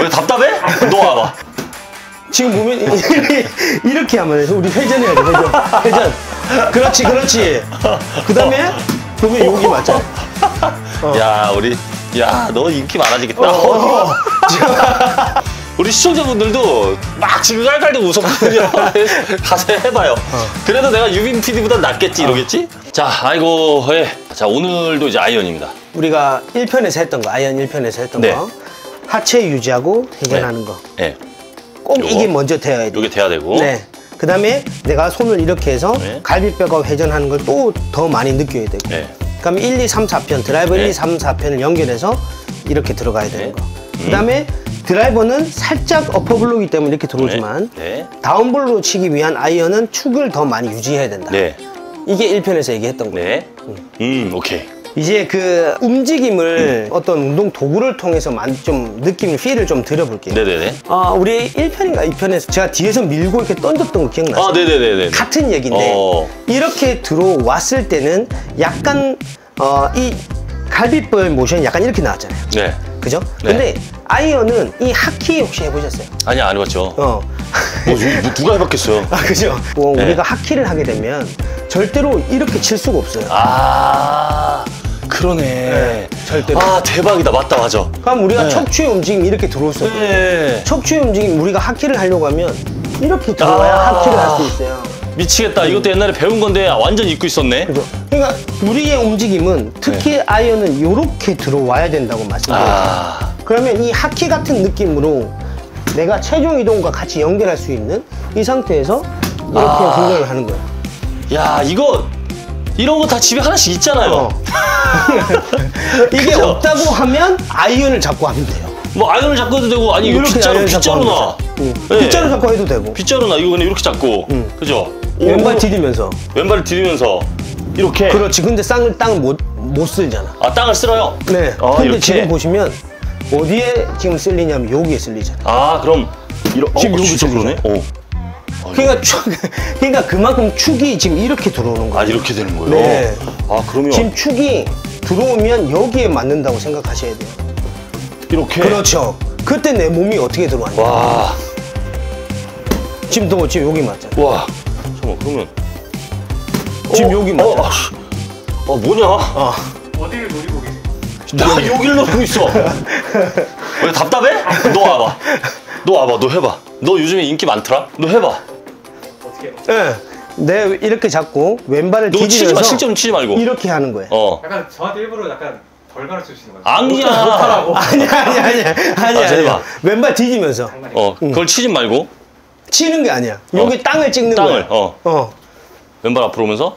왜 답답해? 너 와봐. 지금 보면 이렇게 하면 우리 회전해야 돼 회전 회전 그렇지 그렇지 그 다음에 보면 여기 맞잖아 야, 우리, 야, 너 인기 많아지겠다. 어. 우리 시청자분들도 막 지금 깔깔대고 웃었거든요. 가서 해봐요. 그래도 내가 유빈 PD보다 낫겠지, 이러겠지? 자, 아이고, 예. 자, 오늘도 이제 아이언입니다. 우리가 1편에서 했던 거 아이언 1편에서 했던 네. 거 하체 유지하고 회전하는 거 예. 꼭 요거. 이게 먼저 돼야 돼 요게 돼야 되고. 네. 그 다음에 내가 손을 이렇게 해서 네. 갈비뼈가 회전하는 걸 또 더 많이 느껴야 되고 네. 그럼 1, 2, 3, 4편 드라이버 네. 1, 2, 3, 4편을 연결해서 이렇게 들어가야 되는 네. 거. 그 다음에 드라이버는 살짝 upper blow기 때문에 이렇게 네. 들어오지만 네. down blow 치기 위한 아이언은 축을 더 많이 유지해야 된다. 네. 이게 1편에서 얘기했던 거예요. 네. 음, 오케이. 이제 그 움직임을 음. 어떤 운동 도구를 통해서 만- 좀 느낌을 필을 좀 드려볼게요. 네네네. 아, 우리 1편인가 2편에서 제가 뒤에서 밀고 이렇게 던졌던 거 기억나세요? 아, 네네네네. 같은 얘기인데 어. 이렇게 들어왔을 때는 약간 어, 이 갈비뼈 모션이 약간 이렇게 나왔잖아요. 네. 그죠? 네. 근데 아이언은 이 하키 혹시 해보셨어요? 아니, 안 해봤죠. 어. 뭐, 누- 누가 해봤겠어요? 아, 그죠? 뭐 네. 우리가 하키를 하게 되면 절대로 이렇게 칠 수가 없어요. 아, 그러네. 절대로. 아, 대박이다. 맞다, 맞아. 그럼 우리가 네. 척추의 움직임이 이렇게 들어올 수 없어요. 네. 척추의 움직임 우리가 하키를 하려고 하면 이렇게 들어와야 아. 하키를 할 수 있어요. 미치겠다. 이것도 옛날에 배운 건데 완전 잊고 있었네. 그죠? 그러니까 우리의 움직임은 특히 아이언은 이렇게 들어와야 된다고 말씀드려요. 네. 아, 그러면 이 하키 같은 느낌으로 내가 체중 이동과 같이 연결할 수 있는 이 상태에서 이렇게 아. 공격을 하는 거예요. 야, 이거, 이런 거 다 집에 하나씩 있잖아요. 어. 이게 그죠? 없다고 하면 아이언을 잡고 하면 돼요. 뭐 아이언을 잡고 해도 되고, 아니, 이거 빗자루, 아이언을 잡고 빗자루 하면 나. 되죠. 응. 네. 빗자루 잡고 해도 되고 빗자루 나. 이거 그냥 이렇게 잡고. 그죠? 오, 왼발 오, 디디면서 왼발을 디디면서. 이렇게. 그렇지. 근데 쌍을 땅을 못, 못 쓸잖아. 아, 땅을 쓸어요? 네. 아, 근데 이렇게? 지금 보시면 어디에 지금 쓸리냐면 여기에 쓸리잖아. 아, 그럼. 지금 어, 여기 진짜? 그러네? 어. 그러니까 축, 그러니까 그만큼 축이 지금 이렇게 들어오는 거예요. 아, 이렇게 되는 거예요? 네. 아, 그러면. 지금 축이 들어오면 여기에 맞는다고 생각하셔야 돼요. 이렇게. 그렇죠. 그때 내 몸이 어떻게 들어왔냐. 와. 지금 또 지금 여기 맞잖아. 와. 잠깐만, 그러면. 지금 어, 여기 어, 맞잖아. 아, 씨. 어, 뭐냐? 어. 어디를 노리고 계세요? 나 여기를 놓고 있어. 왜 답답해? 너 와봐. 너 와봐. 너 해봐. 너 요즘에 인기 많더라? 너 해봐. 어떻게? 예. 내 이렇게 잡고 왼발을 너 치지 마. 디디면서 실점 치지 말고. 이렇게 하는 거예요. 어. 약간 저한테 일부러 약간 덜 가르쳐 주시는 거예요. 아니야. 못하라고. 아니야 아니야 아니야 아니야. 아, 저 해봐. 왼발 디디면서 어. 그걸 치지 말고. 치는 게 아니야. 여기 땅을 찍는 땅을, 거야. 어. 어. 왼발 앞으로 오면서.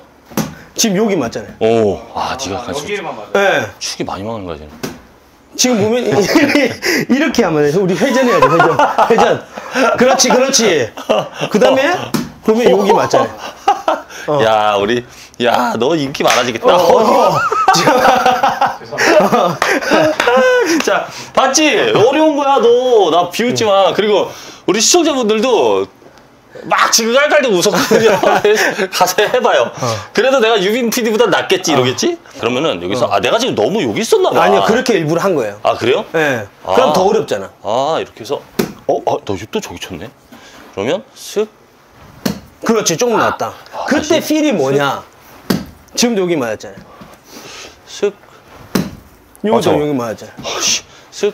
지금 여기 맞잖아요. 오. 아, 네가 아, 가서 여기에만 맞아요. 예. 축이 많이 거야, 쟤는. 지금 보면 이 렇게 하면 우리 회전해야 돼 회전 회전 그렇지 그렇지 그 다음에 보면 여기 맞잖아요 야, 우리. 야, 너 인기 많아지겠다. 어. 죄송합니다. 진짜 봤지? 어려운 거야 너. 나 비웃지 마. 그리고 우리 시청자분들도 막 지금 깔깔대고 웃었거든요. 가서 해봐요. 그래도 내가 유빈 PD보다 낫겠지 이러겠지? 그러면은 여기서 아 내가 지금 너무 여기 있었나 봐. 아니요 그렇게 일부러 한 거예요 아 그래요? 예 그럼 아. 더 어렵잖아 아 이렇게 해서 어? 아, 너또 저기 쳤네? 그러면 슥 그렇지 조금 낫다 그때 필이 뭐냐 지금도 여기 맞았잖아요 슥, 맞아. 여기 맞았잖아요 슥.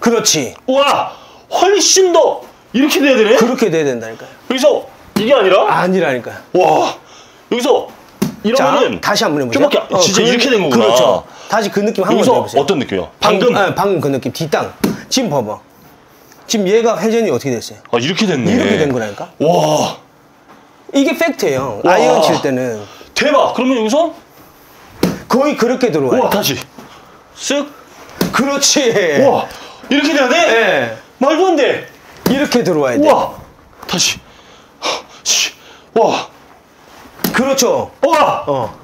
그렇지 우와! 훨씬 더 이렇게 돼야 되네? 그렇게 돼야 된다니까요 여기서 이게 아니라 아니라니까요 와 여기서 자 이러면은 다시 한번 해보죠 좀밖에 안- 진짜 그- 이렇게 된 거구나. 그렇죠 다시 그 느낌 한번더 여기서 해보세요 어떤 느낌이야? 방금 방, 아, 방금 그 느낌 뒷땅 지금 봐봐 지금 얘가 회전이 어떻게 됐어요 아 이렇게 됐네. 이렇게 된 거라니까 와 이게 팩트예요 와. 아이언 칠 때는 대박. 그러면 여기서 거의 그렇게 들어와요 와 다시 쓱. 그렇지 와 이렇게 돼야 돼? 예. 말도 안 돼. 이렇게 들어와야 돼 와 다시. 씨. 와. 그렇죠 와. 어.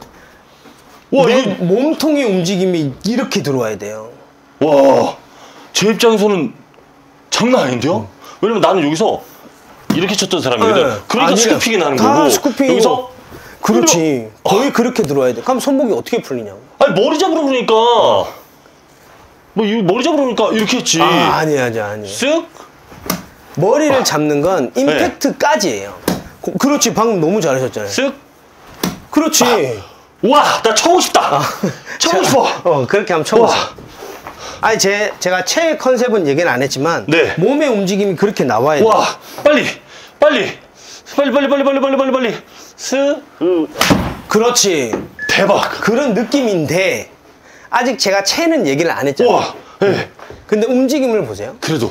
와내 이거 몸통의 움직임이 이렇게 들어와야 돼요 와. 제 입장에서는 장난 아닌데요? 왜냐면 나는 여기서 이렇게 쳤던 사람이거든. 네. 그러니까. 스쿠핑이 나는 다 거고. 스쿠핑이고. 여기서 그렇지 거의 그렇게 들어와야 돼 그럼 손목이 어떻게 풀리냐고 아니 머리 잡으러 그러니까. 뭐, 이 머리 잡으러 오니까 이렇게 했지. 아, 아니, 아니, 아니. 쓱? 머리를 잡는 건 임팩트까지예요. 고- 그렇지, 방금 너무 잘하셨잖아요. 쓱? 그렇지. 와, 나 쳐보고 싶다. 쳐보고 싶어. 어, 그렇게 한번 쳐보세요. 아니, 제, 제가 최애 컨셉은 얘기는 안 했지만, 네. 몸의 움직임이 그렇게 나와야 돼요. 와, 빨리, 빨리, 빨리, 빨리, 빨리, 빨리, 빨리, 빨리, 빨리. 쓱. 으, 그렇지. 대박. 그런 느낌인데, 아직 제가 치는 얘기를 안 했잖아요. 와, 예. 근데 움직임을 보세요. 그래도.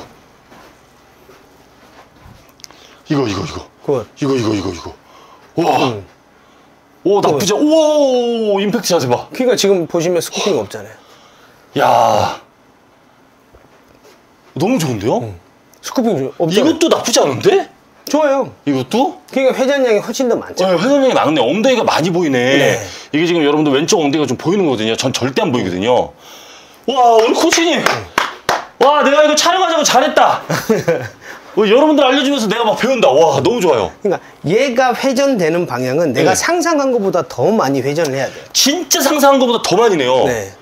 이거, 이거, 이거. good. 이거, 이거, 이거, 이거. 와. 오, 나쁘지 않 오, 임팩트 자세 봐. 그러니까 지금 보시면 scooping 없잖아요. 야 너무 좋은데요? 스쿠팅 좀 없잖아요. 이것도 나쁘지 않은데? 좋아요. 이것도? 그러니까 회전량이 훨씬 더 많죠. 어, 회전량이 많은데 엉덩이가 많이 보이네. 네. 이게 지금 여러분들 왼쪽 엉덩이가 좀 보이는 거거든요. 전 절대 안 보이거든요. 와, 우리 코치님. 와, 내가 이거 촬영하자고 잘했다. 어, 여러분들 알려주면서 내가 막 배운다. 와, 너무 좋아요. 그러니까 얘가 회전되는 방향은 내가 네. 상상한 것보다 더 많이 회전을 해야 돼요. 진짜 상상한 것보다 더 많이 내요. 네.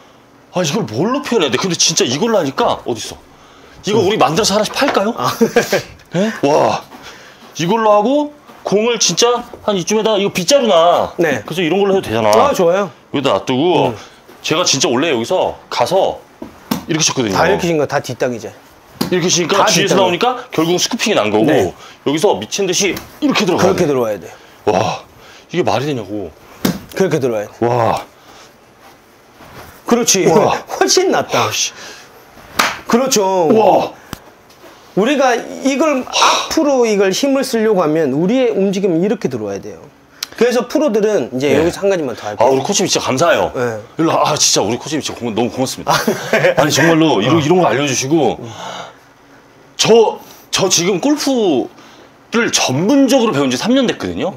아, 이걸 뭘로 표현해야 돼? 근데 진짜 이걸로 하니까, 어딨어? 이거 우리 만들어서 하나씩 팔까요? 아. 네? 와, 이걸로 하고, 공을 진짜 한 이쯤에다, 이거 빗자루나. 네. 그래서 이런 걸로 해도 되잖아. 아, 좋아요. 여기다 놔두고, 제가 진짜 원래 여기서 가서, 이렇게 쳤거든요. 다 이렇게 진거다 뒷땅이죠. 이렇게 치니까 다 뒤에서. 나오니까 결국은 스쿠핑이 난 거고, 네. 여기서 미친 듯이 이렇게 들어가야 그렇게 돼. 들어와야 돼요. 와, 이게 말이 되냐고. 그렇게 들어와야 돼. 와, 그렇지. 우와. 훨씬 낫다. 씨. 그렇죠. 와. 우리가 이걸 앞으로 이걸 힘을 쓰려고 하면 우리의 움직임은 이렇게 들어와야 돼요. 그래서 프로들은 이제 네. 여기서 한 가지만 더 아, 할게요. 우리 코치님 진짜 감사해요. 네. 일로 와. 아, 진짜 우리 코치님 진짜 고마, 너무 고맙습니다. 아니, 정말로 이런, 이런 거 알려주시고, 저, 저 지금 골프를 전문적으로 배운 지 3년 됐거든요.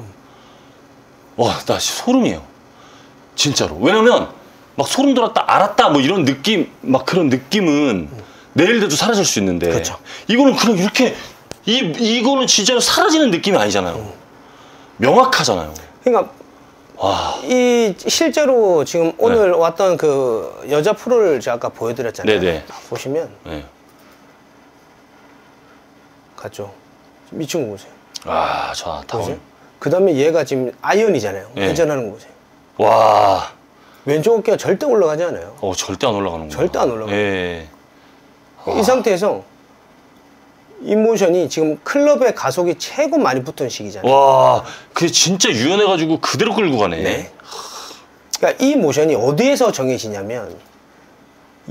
와, 나 소름이에요. 진짜로. 왜냐면, 막 소름 돋았다, 알았다, 뭐 이런 느낌, 막 그런 느낌은 내일 돼도 사라질 수 있는데, 그렇죠. 이거는 그냥 이렇게, 이, 이거는 진짜로 사라지는 느낌이 아니잖아요. 명확하잖아요. 그러니까 와. 이 실제로 지금 오늘 왔던 그 여자 프로를 제가 아까 보여드렸잖아요. 네네. 보시면 네. 갔죠. 미친 거 보세요. 아, 자, 보세요. 그 다음에 얘가 지금 아이언이잖아요. 네. 회전하는 거 보세요. 와, 왼쪽 어깨가 절대 올라가지 않아요. 어, 절대 안 올라가는 거. 절대 안 올라가요. 예. 이 상태에서 이 모션이 지금 클럽의 가속이 최고 많이 붙은 시기잖아요. 와, 그게 진짜 유연해가지고 그대로 끌고 가네. 네. 그러니까 이 모션이 어디에서 정해지냐면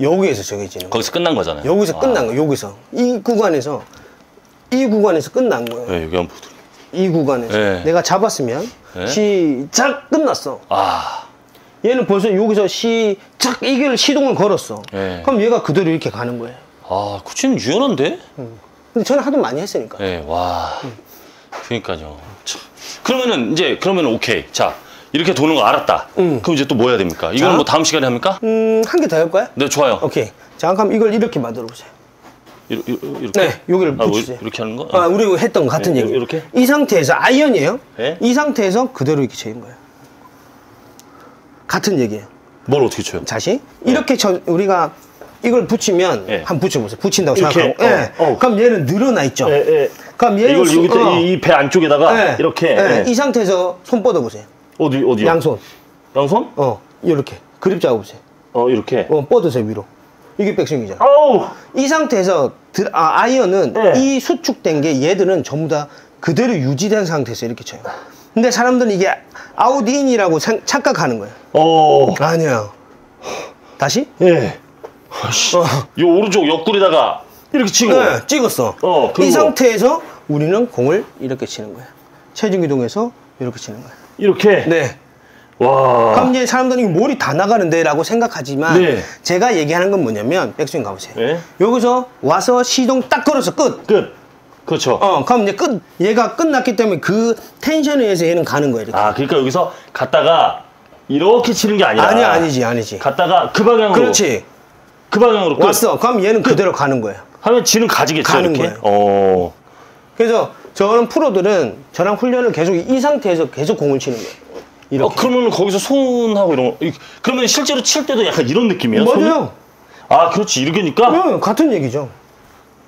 여기에서 정해지는 거예요. 거기서 끝난 거잖아요. 여기서 아, 끝난 거예요. 여기서 이 구간에서 이 구간에서 끝난 거예요. 네, 여기 한번 보도록. 이 구간에서 네. 내가 잡았으면 네. 시작 끝났어. 아, 얘는 벌써 여기서 시작 이걸 시동을 걸었어. 네. 그럼 얘가 그대로 이렇게 가는 거예요. 아, 코치는 유연한데? 근데 저는 하도 많이 했으니까. 네, 와. 그러니까요. 참. 그러면은 이제 그러면은 오케이. 자, 이렇게 도는 거 알았다. 음. 그럼 이제 또 뭐 해야 됩니까? 이거는 자. 뭐 다음 시간에 합니까? 음, 한 개 더 할까요? 네, 좋아요. 오케이. 자, 그럼 이걸 이렇게 만들어 보세요. 이렇게. 네, 여기를 아, 뭐 붙이세요. 이렇게 하는 거? 아, 우리 했던 거 같은 네, 얘기. 이렇게? 이 상태에서 아이언이에요. 네. 이 상태에서 그대로 이렇게 쳐인 거예요. 같은 얘기예요. 뭘 어떻게 쳐요? 다시 이렇게 쳐 우리가 이걸 붙이면 네. 한번 붙여보세요. 붙인다고 이렇게? 생각하고. 예. 어, 어. 그럼 얘는 늘어나 있죠. 예, 예. 그럼 얘는 이걸 수- 여기 어. 이배 안쪽에다가 예. 이렇게 예. 예. 이 상태에서 손 뻗어 보세요. 어디 어디요? 양손. 양손? 어, 이렇게 그립 잡아보세요. 어 이렇게. 어, 뻗으세요 위로. 이게 백스윙이잖아. 아우. 이 상태에서 드, 아, 아이언은 네. 이 수축된 게 얘들은 전부 다 그대로 유지된 상태에서 이렇게 쳐요. 근데 사람들은 이게 아웃인이라고 생- 착각하는 거예요. 어. 아니야. 다시? 예. 아씨. 어. 이 오른쪽 옆구리다가 이렇게 치고. 네, 찍었어. 어, 그리고- 이 상태에서 우리는 공을 이렇게 치는 거야. 체중 이동해서 이렇게 치는 거야. 이렇게. 네. 와. 그럼 이제 사람들이 몰이 다 나가는데 라고 생각하지만 네. 제가 얘기하는 건 뭐냐면 백스윙 가보세요. 네. 여기서 와서 시동 딱 걸어서 끝. 끝. 그렇죠. 어, 그럼 이제 끝. 얘가 끝났기 때문에 그 텐션에 의해서 얘는 가는 거야. 이렇게. 아 그러니까 여기서 갔다가 이렇게 치는 게 아니라. 아니야, 아니지, 아니지. 갔다가 그 방향으로. 그렇지. 그 방향으로 끝. 왔어. 그럼 얘는 그대로 가는 거야. 하면 지는 가지겠죠 가는 이렇게. 거예요. 어. 그래서 저는 프로들은 저랑 훈련을 계속 이 상태에서 계속 공을 치는 거예요. 이렇게. 어, 그러면 거기서 손하고 이런 거. 이- 그러면 실제로 칠 때도 약간 이런 느낌이에요? 손이? 맞아요. 아, 그렇지. 이렇게니까? 응, 같은 얘기죠.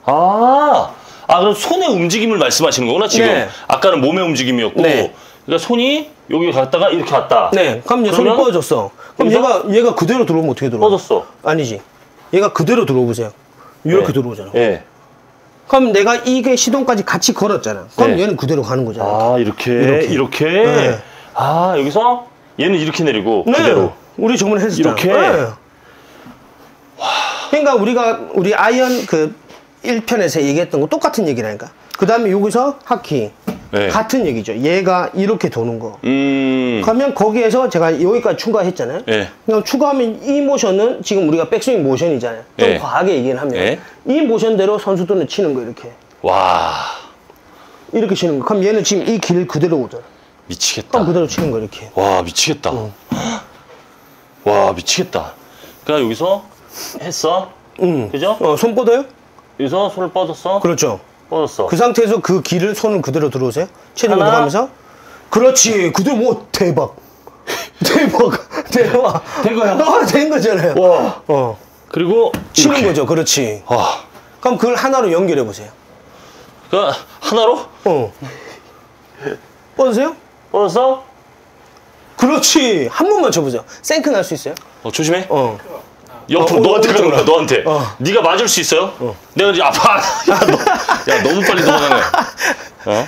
아, 아, 그럼 손의 움직임을 말씀하시는 거구나, 지금. 네. 아까는 몸의 움직임이었고. 네. 그러니까 손이 여기 갔다가 이렇게 갔다. 네, 그럼 손이 뻗어졌어. 그럼? 얘가 얘가 그대로 들어오면 어떻게 들어와? 뻗었어. 아니지. 얘가 그대로 들어오 보세요. 이렇게 네. 들어오잖아. 예. 그럼 내가 이게 시동까지 같이 걸었잖아. 그럼 네. 얘는 그대로 가는 거잖아. 아, 이렇게. 이렇게. 이렇게. 네. 아, 여기서 얘는 이렇게 내리고. 네. 그대로. 우리 저번에 했었잖아. 이렇게? 네. 그러니까 우리가 우리 아이언 그 1편에서 얘기했던 거 똑같은 얘기라니까. 그 다음에 여기서 하키. 네. 같은 얘기죠. 얘가 이렇게 도는 거. 음. 그러면 거기에서 제가 여기까지 추가했잖아요. 예. 그냥 추가하면 이 모션은 지금 우리가 백스윙 모션이잖아요. 좀 예. 과하게 얘기를 하면 예. 이 모션대로 선수들은 치는 거 이렇게 와. 이렇게 치는 거. 그럼 얘는 지금 이 길 그대로 오잖아. 미치겠다. 그럼 그대로 치는 거 이렇게. 와, 미치겠다. 와, 미치겠다. 그러니까 여기서 했어. 응. 그죠? 어, 손 뻗어요? 여기서 손을 뻗었어. 그렇죠. 뻗었어. 그 상태에서 그 길을 손을 그대로 들어오세요. 체중. 들어가면서. 그렇지. 그대로 뭐 대박. 대박. 대박. 된 거야? 어, 된 거잖아요. 와. 어. 그리고 치는 이렇게. 거죠. 그렇지. 와. 그럼 그걸 하나로 연결해 보세요. 그 하나로 어. 뻗으세요? 뻗었어? 그렇지. 한 번만 쳐보세요. 생크 날 수 있어요? 어, 조심해. 어. 옆으로 어, 너한테 가는 거야. 너한테. 어. 네가 맞을 수 있어요? 내가 이제 아파. 야, 너, 야, 너무 빨리 넘어가네. 어?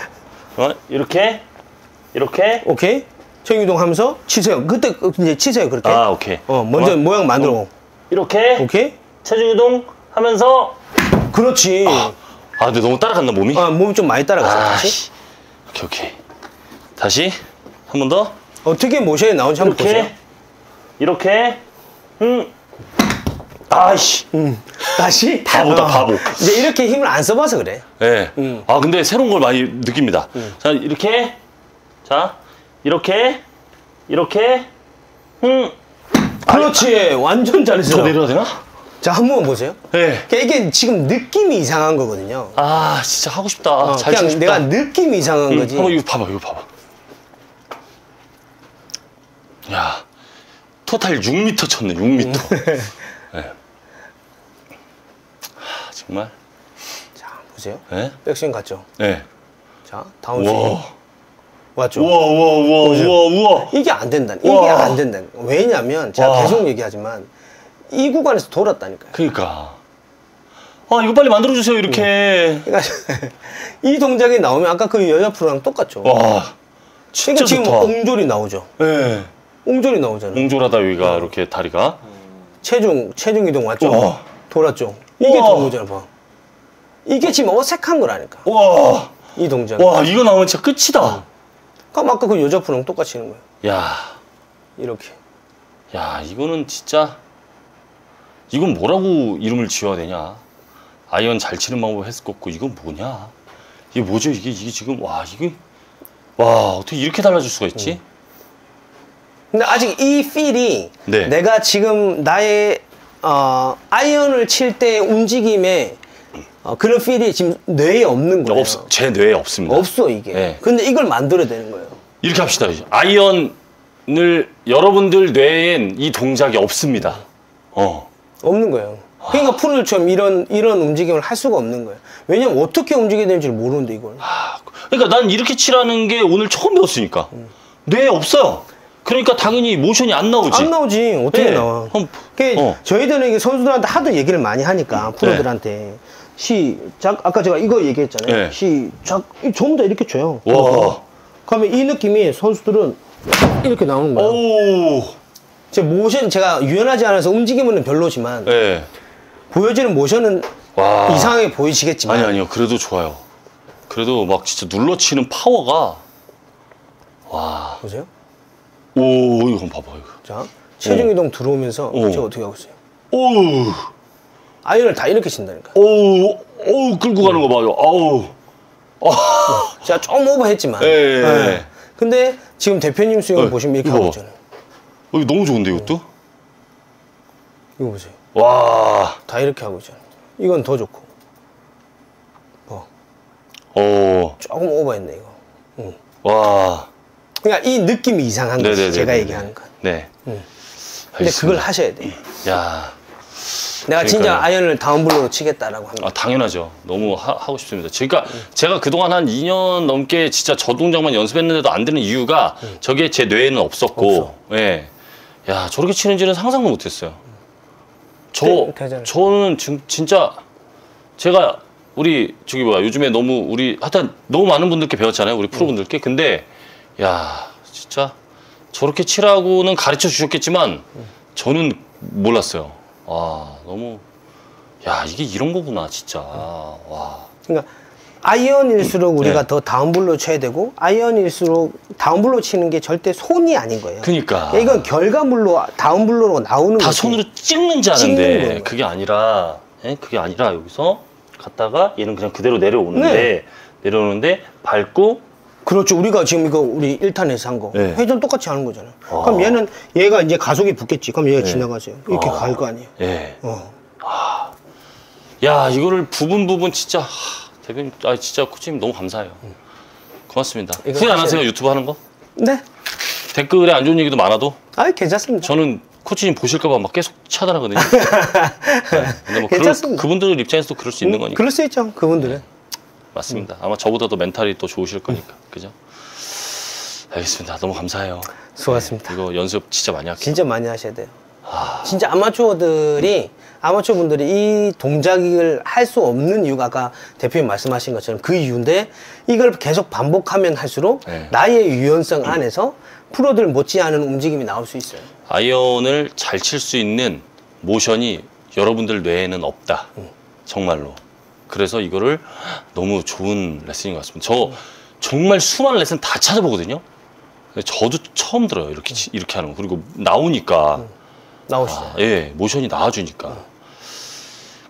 어? 이렇게? 이렇게? 오케이. 체육이동 하면서 치세요. 그때 이제 치세요. 그렇게. 아, 오케이. 어, 먼저 어? 모양 만들어. 이렇게? 오케이. 체중 이동 하면서 그렇지. 아, 근데 너무 따라갔나 몸이? 아, 몸이 좀 많이 따라가서 아. 오케이, 오케이. 다시 한 번 더. 어떻게 모션이 나오는지 한번 이렇게. 보세요. 이렇게. 음. 아이씨. 음. 다시. 바보다, 어. 바보. 이제 이렇게 힘을 안 써봐서 그래. 예. 음. 아, 근데 새로운 걸 많이 느낍니다. 자, 이렇게. 자, 이렇게. 이렇게. 음. 그렇지. 완전 더 잘했어요. 내려야 되나? 자, 한번 보세요. 예. 그러니까 이게 지금 느낌이 이상한 거거든요. 아, 진짜 하고 싶다. 어, 그냥 싶다. 내가 느낌이 이상한 음, 거지. 한번 이거 봐봐, 이거 봐봐. 야, 토탈 6m 쳤네, 6m. 예. 하, 정말. 자, 보세요. 예? 백스윙 갔죠. 예. 자, 다운스윙. 우와. 왔죠. 우와, 우와, 우와, 우와, 우와. 이게 안 된다. 이게 와. 안 된다. 왜냐면 제가 와. 계속 얘기하지만 이 구간에서 돌았다니까요. 그니까. 아, 이거 빨리 만들어 주세요, 이렇게. 그러니까 이 동작이 나오면 아까 그 여자 프로랑 똑같죠. 와, 진짜 그러니까 지금 좋다. 옹졸이 나오죠. 예. 옹졸이 나오잖아요. 옹졸하다, 여기가, 이렇게 다리가. 체중 체중 이동 왔죠. 와. 돌았죠. 이게 우와. 거잖아, 봐. 이게 지금 어색한 거라니까. 와, 이 동작. 와, 이거 나오면 진짜 끝이다. 그럼 아까 그 여자 프로랑 똑같이 하는 거예요. 야, 이렇게. 야, 이거는 진짜. 이건 뭐라고 이름을 지어야 되냐. 아이언 잘 치는 방법 했을 거고, 이건 뭐냐. 이게 뭐죠, 이게, 이게 지금, 와, 이게. 와, 어떻게 이렇게 달라질 수가 있지? 근데 아직 이 feel이 네. 내가 지금 나의 어, 아이언을 칠 때 움직임에 어, 그런 feel이 지금 뇌에 없는 거예요. 없, 제 뇌에 없습니다. 없어 이게. 네. 근데 이걸 만들어야 되는 거예요. 이렇게 합시다. 아이언을 여러분들 뇌엔 이 동작이 없습니다. 어. 없는 거예요. 그러니까 프로들처럼 이런 이런 움직임을 할 수가 없는 거예요. 왜냐면 어떻게 움직여야 되는지 를 모르는데 이걸. 그러니까 난 이렇게 치라는 게 오늘 처음 배웠으니까. 뇌에 없어요. 그러니까 당연히 모션이 안 나오지. 안 나오지 어떻게 네. 나와? 한번 그 어. 저희들은 이게 선수들한테 하도 얘기를 많이 하니까 프로들한테 시작 아까 제가 이거 얘기했잖아요. 네. 시작 좀더 이렇게 줘요. 와. 그러면 이 느낌이 선수들은 이렇게 나오는 거예요. 오. 제 모션 제가 유연하지 않아서 움직임은 별로지만 네. 보여지는 모션은 와. 이상하게 보이시겠지만 아니 아니요. 그래도 좋아요. 그래도 막 진짜 눌러치는 파워가 와. 보세요. 오, 이거 한번 봐봐 이거. 자 체중 이동 들어오면서 어. 제가 어떻게 하고 있어요? 오. 아이언을 다 이렇게 친다니까. 오. 오, 끌고 가는 거 봐요. 아우. 제가 좀 오버했지만. 예, 예, 예. 근데 지금 대표님 스윙을 네, 보시면 이렇게 이거 하고 봐. 있잖아요. 어, 이거 너무 좋은데 이것도? 이거 보세요. 와. 다 이렇게 하고 있잖아요. 이건 더 좋고. 뭐 오. 조금 오버했네 이거. 와. 그러니까 이 느낌이 이상한 거지 네네네. 제가 얘기하는 건. 네. 근데 알겠습니다. 그걸 하셔야 돼. 야. 내가 진짜 그러니까요. 아이언을 다운블로로 치겠다라고 합니다. 아, 당연하죠. 너무 하, 고 싶습니다. 제가, 제가 그동안 한 2년 넘게 진짜 저 동작만 연습했는데도 안 되는 이유가 저게 제 뇌에는 없었고, 예. 야, 저렇게 치는지는 상상도 못 했어요. 저, 되- 되잖아요. 저는 진, 진짜 제가 우리 저기 뭐야 요즘에 너무 우리 하여튼 너무 많은 분들께 배웠잖아요 우리 프로분들께 근데 야 진짜 저렇게 치라고는 가르쳐 주셨겠지만 저는 몰랐어요 와 너무 야 이게 이런 거구나 진짜 와 그러니까 아이언일수록 우리가 네. 더 다운블로 쳐야 되고 아이언일수록 다운블로 치는 게 절대 손이 아닌 거예요. 그니까 이건 결과물로 다운블로로 나오는 다 거지. 손으로 찍는지 찍는 아는데 거예요. 그게 아니라 예? 그게 아니라 여기서 갔다가 얘는 그냥 그대로 내려오는데 네. 내려오는데 밟고 그렇죠. 우리가 지금 이거 우리 1탄에서 한 거. 네. 회전 똑같이 하는 거잖아요. 아. 그럼 얘는 얘가 이제 가속이 붙겠지. 그럼 얘가 네. 지나가세요. 이렇게 아. 갈거 아니에요. 예. 어. 야 이거를 부분 부분 진짜 하, 대표님 아 진짜 코치님 너무 감사해요. 고맙습니다. 이거 후회 안 하세요. 유튜브 하는 거? 네. 댓글에 안 좋은 얘기도 많아도 아, 괜찮습니다. 저는 코치님 보실까봐 막 계속 차단하거든요. 네. 근데 뭐 괜찮습니다. 그분들 입장에서도 그럴 수 있는 음, 거니까 그럴 수 있죠. 그분들은. 맞습니다. 아마 저보다도 멘탈이 또 좋으실 거니까 그죠? 알겠습니다. 너무 감사해요. 수고하셨습니다. 이거 연습 진짜 많이 할게요. 진짜 많이 하셔야 돼요. 아, 진짜 아마추어들이 아마추어 분들이 이 동작을 할 수 없는 이유가 아까 대표님 말씀하신 것처럼 그 이유인데 이걸 계속 반복하면 할수록 네. 나의 유연성 안에서 프로들 못지않은 움직임이 나올 수 있어요. 아이언을 잘 칠 수 있는 모션이 여러분들 뇌에는 없다. 정말로. 그래서 이거를 너무 좋은 레슨인 것 같습니다. 저 정말 수많은 레슨 다 찾아보거든요. 근데 저도 처음 들어요. 이렇게, 치- 이렇게 하는 거. 그리고 나오니까. 나오시죠. 아, 예, 모션이 나와주니까.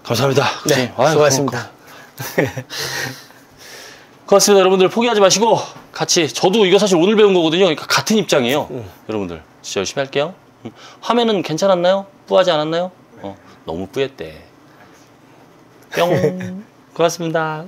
감사합니다. 네. 아유, 수고하셨습니다. 고맙습니다. 여러분들 포기하지 마시고 같이 저도 이거 사실 오늘 배운 거거든요. 그러니까 같은 입장이에요. 여러분들 진짜 열심히 할게요. 음, 화면은 괜찮았나요? 뿌하지 않았나요? 어, 너무 뿌였대. 뿅. 고맙습니다.